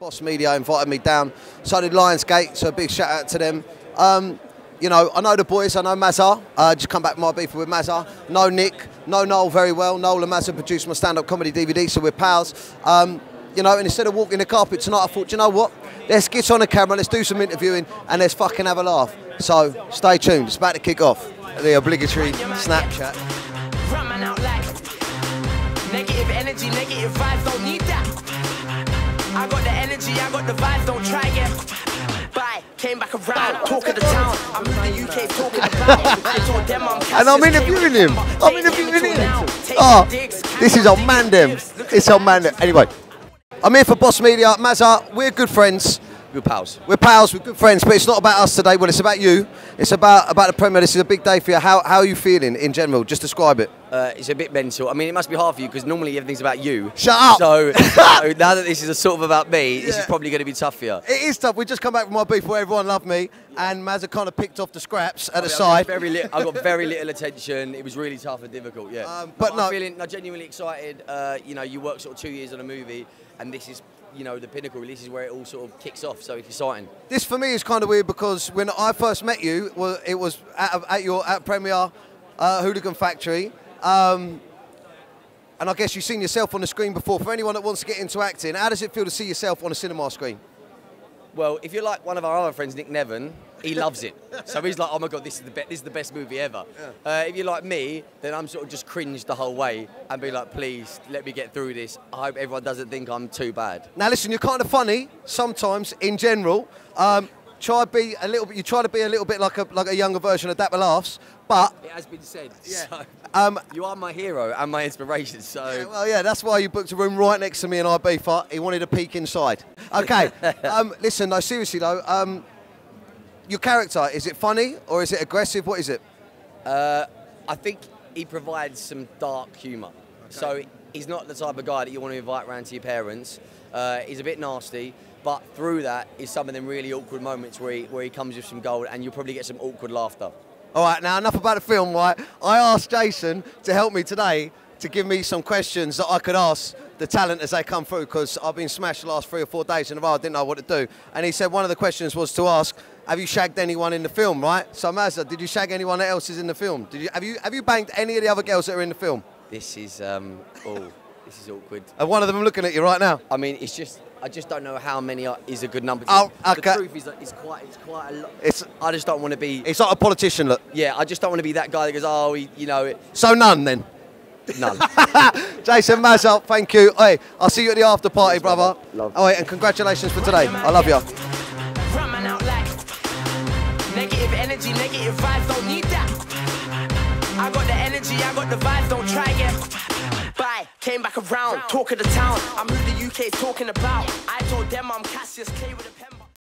Bosss Media invited me down. So did Lionsgate, so a big shout out to them. Um, you know, I know the boys, I know Maza. Uh, just come back from my beef with Maza. Know Nick, know Noel very well. Noel and Maza produced my stand up comedy DVD, so we're pals. Um, you know, and instead of walking the carpet tonight, I thought, you know what? Let's get on the camera, let's do some interviewing, and let's fucking have a laugh. So stay tuned, it's about to kick off. The obligatory Snapchat. Running out like negative energy, negative came back around, oh. talk of the town. I'm in the UK talking about. Them And I'm interviewing him. I'm interviewing him. Oh, this is on Mandem. It's on Mandem. Anyway, I'm here for Bosss Media. Maza, uh, we're good friends. Good pals. We're pals, we're good friends, but it's not about us today. Well, it's about you. It's about about the Premier. This is a big day for you. How, how are you feeling in general? Just describe it. Uh, it's a bit mental. I mean, it must be hard for you because normally everything's about you. Shut up! So, so now that this is a sort of about me, this is probably going to be tough for you. It is tough. We just come back from my beef where everyone loved me, and Maza kind of picked off the scraps at the I mean, I side. Very I got very little attention. It was really tough and difficult. Yeah. Um, but I'm no- feeling I'm genuinely excited. Uh, you know, you work sort of two years on a movie, and this is, you know, the pinnacle. This is where it all sort of kicks off. So it's exciting. This for me is kind of weird because when I first met you, well, it was at, at your at Premier uh, Hooligan Factory. Um, and I guess you've seen yourself on the screen before. For anyone that wants to get into acting, how does it feel to see yourself on a cinema screen? Well, if you're like one of our other friends, Nick Nevern, he loves it. So he's like, oh my god, this is the be- this is the best movie ever. Uh, if you're like me, then I'm sort of just cringed the whole way and be like, please let me get through this. I hope everyone doesn't think I'm too bad. Now, listen, you're kind of funny sometimes in general. Um, try be a little bit. You try to be a little bit like a like a younger version of Dapper Laughs, but It has been said. Yeah. So, um, you are my hero and my inspiration. So Yeah, well, yeah, that's why you booked a room right next to me in Ibiza. He wanted a peek inside. Okay, um, listen, no, seriously though, um, your character, is it funny or is it aggressive? What is it? Uh, I think he provides some dark humour. So he's not the type of guy that you want to invite round to your parents. Uh, he's a bit nasty, but through that is some of them really awkward moments where he, where he comes with some gold and you'll probably get some awkward laughter. All right, now enough about the film, right? I asked Jason to help me today to give me some questions that I could ask the talent as they come through because I've been smashed the last three or four days in a row. I didn't know what to do. And he said one of the questions was to ask, have you shagged anyone in the film, right? So Maza, did you shag anyone else is in the film? Did you, have, you, have you banged any of the other girls that are in the film? This is um, oh, this is awkward. And one of them looking at you right now. I mean, it's just I just don't know how many are, is a good number. Oh, okay. The truth is it's quite it's quite a lot. It's I just don't want to be. it's like a politician look. Yeah, I just don't want to be that guy that goes, oh, he, you know, it, So none then. none. Jason Maza, thank you. Hey, I'll see you at the after party, brother. Love. Oh, wait, and congratulations for today. I love you. Running out like negative energy, negative vibes, don't need that. I got the energy, I got the vibes, don't try it. Came back around, talk of the town. I'm who the UK's talking about. I told them I'm Cassius Clay with a pen.